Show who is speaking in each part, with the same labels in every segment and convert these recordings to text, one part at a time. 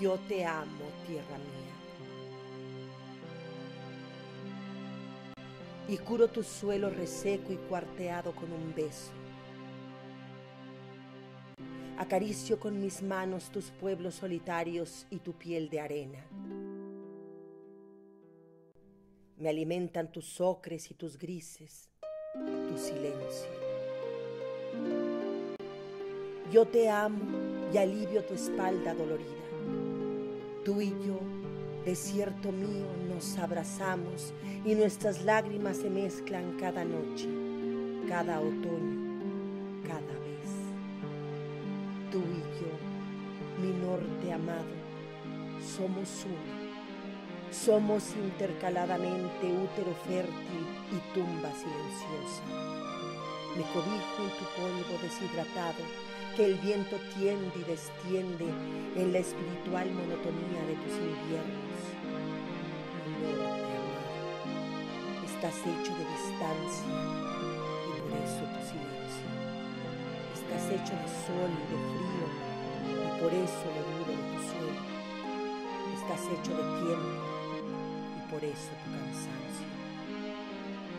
Speaker 1: Yo te amo, tierra mía. Y curo tu suelo reseco y cuarteado con un beso. Acaricio con mis manos tus pueblos solitarios y tu piel de arena. Me alimentan tus ocres y tus grises, tu silencio. Yo te amo y alivio tu espalda dolorida. Tú y yo, desierto mío, nos abrazamos y nuestras lágrimas se mezclan cada noche, cada otoño, cada vez. Tú y yo, mi norte amado, somos uno somos intercaladamente útero fértil y tumba silenciosa. Me cobijo en tu polvo deshidratado que el viento tiende y destiende en la espiritual monotonía de tus inviernos. Estás hecho de distancia y por eso tu silencio. Estás hecho de sol y de frío y por eso lo duro de tu suelo. Estás hecho de tiempo por eso tu cansancio.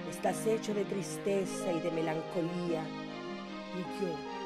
Speaker 1: Estás hecho de tristeza y de melancolía, y yo